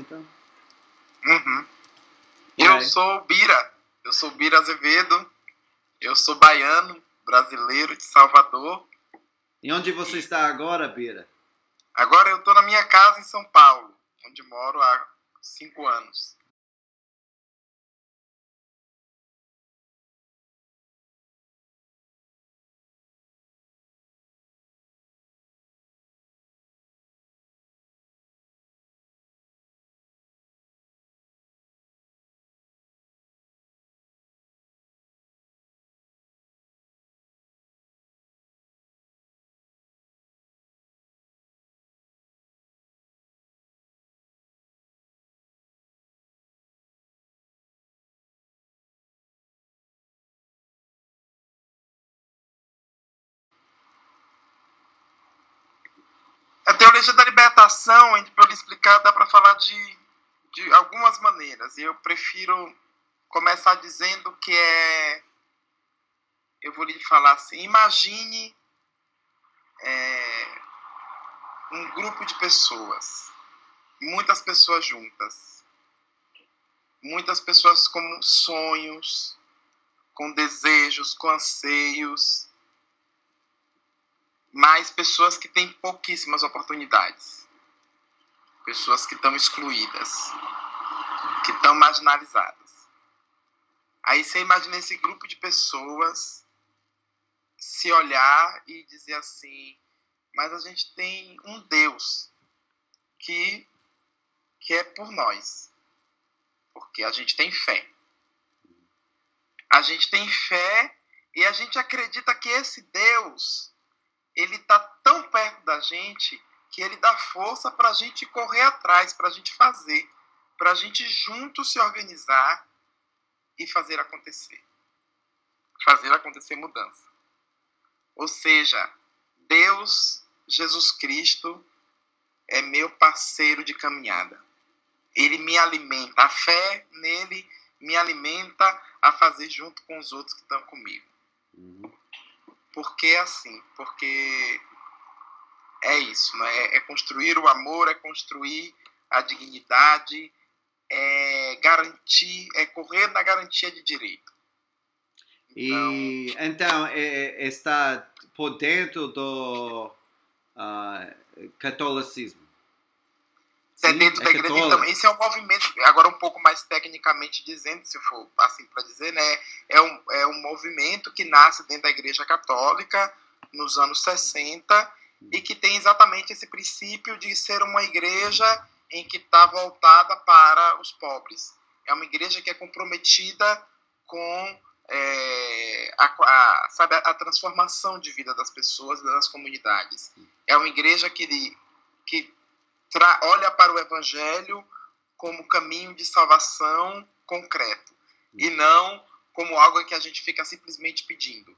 Então, Uhum. Eu É. sou Bira. Eu sou Bira Azevedo. Eu sou baiano, brasileiro de Salvador. e onde você está agora, Bira? Agora eu tô na minha casa em São Paulo, onde moro há cinco anos. A teologia da libertação, para eu explicar, dá para falar de, de algumas maneiras. Eu prefiro começar dizendo que é. Eu vou lhe falar assim: imagine é, um grupo de pessoas, muitas pessoas juntas, muitas pessoas com sonhos, com desejos, com anseios mas pessoas que têm pouquíssimas oportunidades. Pessoas que estão excluídas, que estão marginalizadas. Aí você imagina esse grupo de pessoas se olhar e dizer assim: mas a gente tem um Deus que, que é por nós, porque a gente tem fé. A gente tem fé e a gente acredita que esse Deus ele está tão perto da gente que ele dá força para a gente correr atrás, para a gente fazer, para a gente juntos se organizar e fazer acontecer. Fazer acontecer mudança. Ou seja, Deus, Jesus Cristo, é meu parceiro de caminhada. Ele me alimenta, a fé nele me alimenta a fazer junto com os outros que estão comigo. Uhum. Por que assim? Porque é isso, né? é construir o amor, é construir a dignidade, é garantir, é correr na garantia de direito. E então é- é- está por dentro do ah, catolicismo. É Sim, dentro é da igreja. Então, esse é um movimento, agora um pouco mais tecnicamente dizendo, se for assim para dizer, né? É um, é um movimento que nasce dentro da igreja católica nos anos 60 e que tem exatamente esse princípio de ser uma igreja em que está voltada para os pobres. É uma igreja que é comprometida com é, a, a- sabe, a transformação de vida das pessoas, das comunidades. É uma igreja que, que tra- olha para o evangelho como caminho de salvação concreto e não como algo que a gente fica simplesmente pedindo.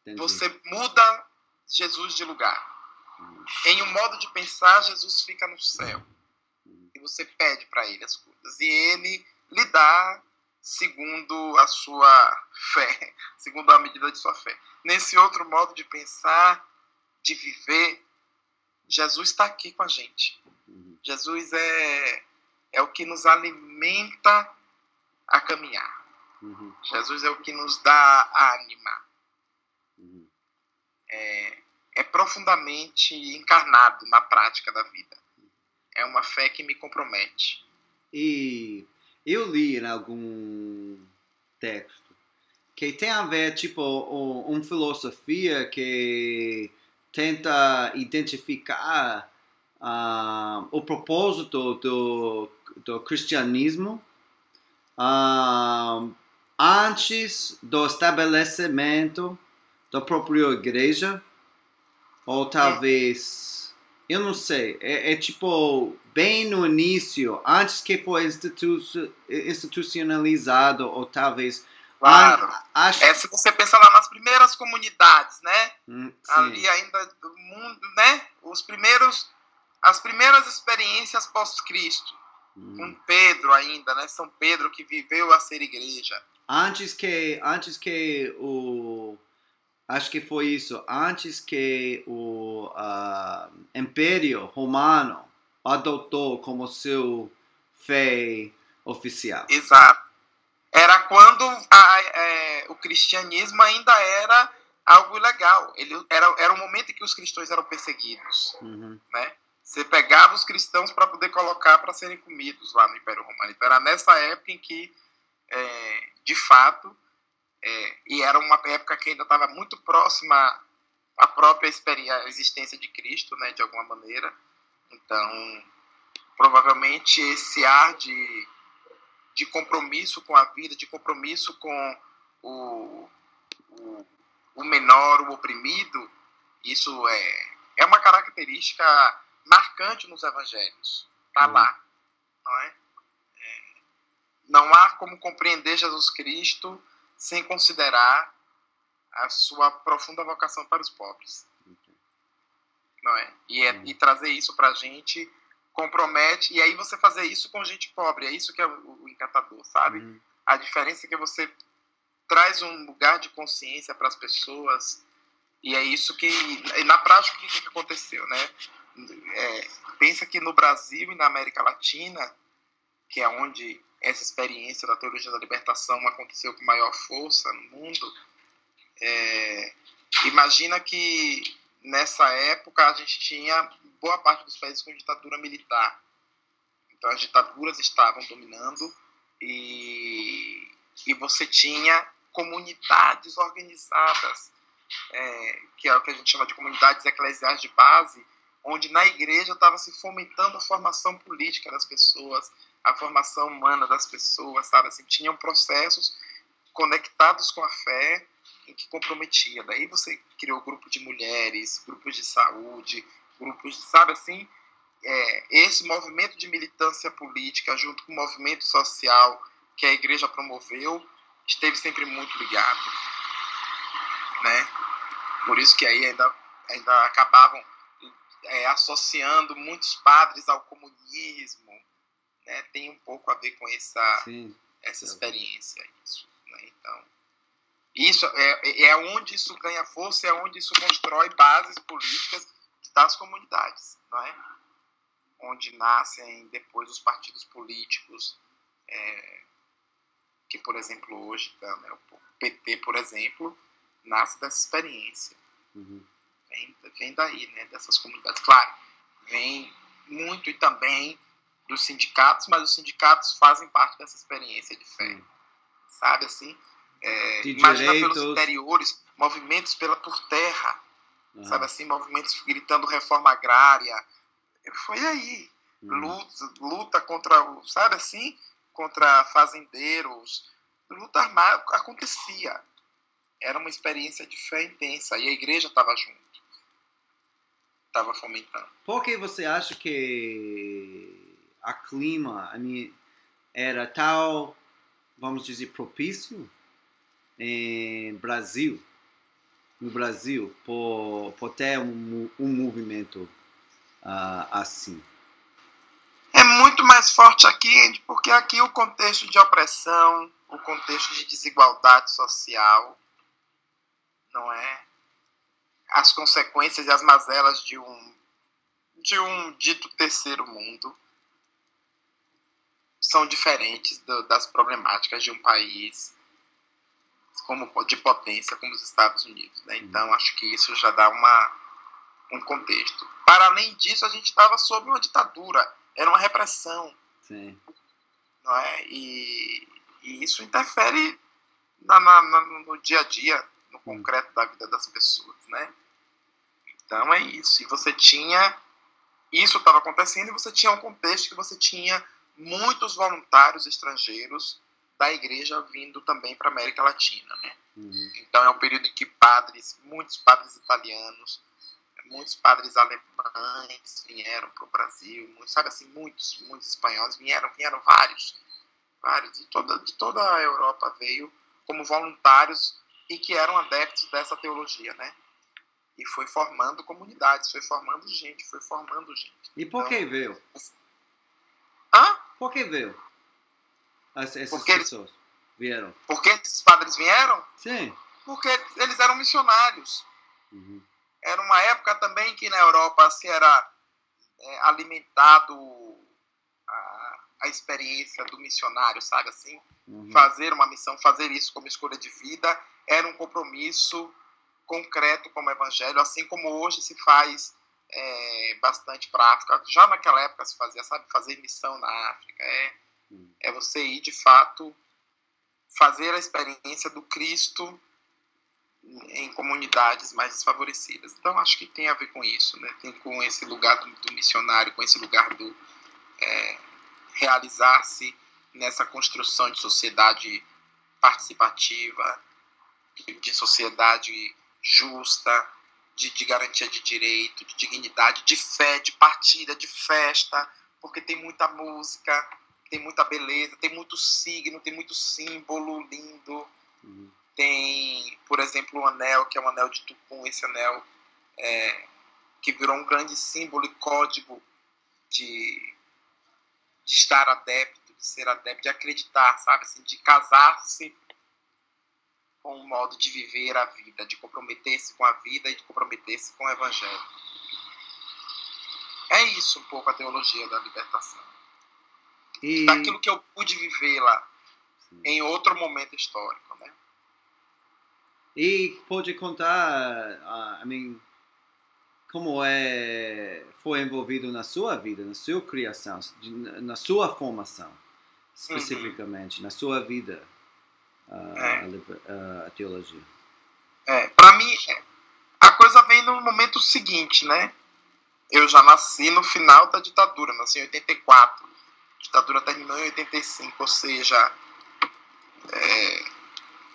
Entendi. Você muda Jesus de lugar. Em um modo de pensar, Jesus fica no céu. E você pede para ele as coisas. E ele lhe dá segundo a sua fé, segundo a medida de sua fé. Nesse outro modo de pensar, de viver, Jesus está aqui com a gente. Uhum. Jesus é, é o que nos alimenta a caminhar. Uhum. Jesus é o que nos dá ânima. Uhum. É, é profundamente encarnado na prática da vida. É uma fé que me compromete. E eu li em algum texto que tem a ver, tipo, um, uma filosofia que tenta identificar ah, o propósito do, do cristianismo ah, antes do estabelecimento da própria igreja, ou talvez, eu não sei, é, é tipo bem no início, antes que foi institu institucionalizado, ou talvez. Claro. an- acho, É, se você pensar lá nas primeiras comunidades, né? Hum. Ali ainda do mundo, né? Os primeiros, as primeiras experiências pós-Cristo, Hum. com Pedro ainda, né? São Pedro que viveu a ser igreja. antes que antes que o acho que foi isso antes que o ah, Império Romano adotou como seu fé oficial. Exato. Era quando a, é, o cristianismo ainda era algo ilegal. Ele, era, era o momento em que os cristãos eram perseguidos. Uhum. Né? Você pegava os cristãos para poder colocar para serem comidos lá no Império Romano. Então era nessa época em que, é, de fato, é, e era uma época que ainda estava muito próxima à própria existência de Cristo, né, de alguma maneira. Então, provavelmente esse ar de, de compromisso com a vida, de compromisso com o, o, o menor, o oprimido, isso é, é uma característica marcante nos evangelhos. Está uhum. lá. Não, é? é? não há como compreender Jesus Cristo sem considerar a sua profunda vocação para os pobres. Não é? E, é, e trazer isso para a gente compromete, e aí você fazer isso com gente pobre, é isso que é o, o encantador, sabe? Uhum. A diferença é que você traz um lugar de consciência para as pessoas, e é isso que, na prática, o que aconteceu, né? É, pensa que no Brasil e na América Latina, que é onde essa experiência da teologia da libertação aconteceu com maior força no mundo, é, imagina que nessa época a gente tinha boa parte dos países com ditadura militar. Então as ditaduras estavam dominando e, e você tinha comunidades organizadas, é, que é o que a gente chama de comunidades eclesiais de base, onde na igreja estava se fomentando a formação política das pessoas, a formação humana das pessoas, sabe? Assim, tinham processos conectados com a fé em que comprometia. Daí você criou grupo de mulheres, grupos de saúde, grupos, sabe assim? É, esse movimento de militância política, junto com o movimento social que a igreja promoveu, esteve sempre muito ligado. Né? Por isso que aí ainda, ainda acabavam é, associando muitos padres ao comunismo, né, tem um pouco a ver com essa, essa experiência. Isso, né? Então, isso é, é onde isso ganha força, é onde isso constrói bases políticas das comunidades, não é? onde nascem depois os partidos políticos, é, que, por exemplo, hoje, né, o PT, por exemplo, nasce dessa experiência. Uhum. Vem, vem daí, né, dessas comunidades. Claro, vem muito e também dos sindicatos, mas os sindicatos fazem parte dessa experiência de fé. Sim. Sabe assim? É, imagina direitos... pelos interiores, movimentos pela, por terra, uhum. sabe assim? Movimentos gritando reforma agrária. Foi aí. Uhum. Luta, luta contra, sabe assim? Contra fazendeiros. Luta armada acontecia. Era uma experiência de fé intensa e a igreja estava junto. Estava fomentando. Por que você acha que a clima I mean, era tal, vamos dizer, propício em Brasil, no Brasil, por, por ter um, um movimento uh, assim? É muito mais forte aqui, porque aqui o contexto de opressão, o contexto de desigualdade social, não é? As consequências e as mazelas de um de um dito terceiro mundo são diferentes do, das problemáticas de um país como de potência como os Estados Unidos. Né? Então, acho que isso já dá uma, um contexto. Para além disso, a gente estava sob uma ditadura, era uma repressão. Sim. Não é? e, e isso interfere na, na, no dia a dia, no concreto da vida das pessoas. Né? Então, é isso. E você tinha. Isso estava acontecendo e você tinha um contexto que você tinha muitos voluntários estrangeiros da igreja vindo também para a América Latina, né? Uhum. Então é um período em que padres, muitos padres italianos, muitos padres alemães vieram para o Brasil, muitos, sabe assim, muitos, muitos espanhóis vieram, vieram vários, vários de toda de toda a Europa veio como voluntários e que eram adeptos dessa teologia, né? E foi formando comunidades, foi formando gente, foi formando gente. E por então, que veio? Hã? Por que veio? As, essas Porque pessoas vieram. Por que esses padres vieram? Sim. Porque eles eram missionários. Uhum. Era uma época também que na Europa se era é, alimentado a, a experiência do missionário, sabe assim? Uhum. Fazer uma missão, fazer isso como escolha de vida, era um compromisso concreto como evangelho, assim como hoje se faz é, bastante para a África. Já naquela época se fazia, sabe, fazer missão na África. É, uhum. é você ir de fato fazer a experiência do Cristo em comunidades mais desfavorecidas. Então acho que tem a ver com isso, né? Tem com esse lugar do, do missionário, com esse lugar do é, realizar-se nessa construção de sociedade participativa, de, de sociedade justa, de, de, garantia de direito, de dignidade, de fé, de partilha, de festa, porque tem muita música, tem muita beleza, tem muito signo, tem muito símbolo lindo. Uhum. Tem, por exemplo, o anel, que é um anel de Tucum, esse anel é, que virou um grande símbolo e código de, de estar adepto, de ser adepto, de acreditar, sabe? Assim, de casar-se com um modo de viver a vida, de comprometer-se com a vida e de comprometer-se com o evangelho. É isso um pouco a teologia da libertação. E... Daquilo que eu pude viver lá, Sim. em outro momento histórico, né? E pode contar, uh, I mean, como é foi envolvido na sua vida, na sua criação, na sua formação, especificamente, uhum. na sua vida. A, a, teologia. É, para mim, a coisa vem no momento seguinte, né? Eu já nasci no final da ditadura, nasci em 84. A ditadura terminou em 85, ou seja, é,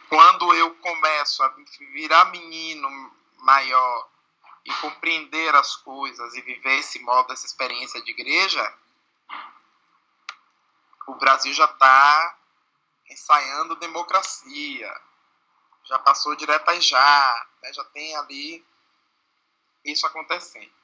quando eu começo a virar menino maior e compreender as coisas e viver esse modo, essa experiência de igreja, o Brasil já está ensaiando democracia, já passou direto a já, né, já tem ali isso acontecendo.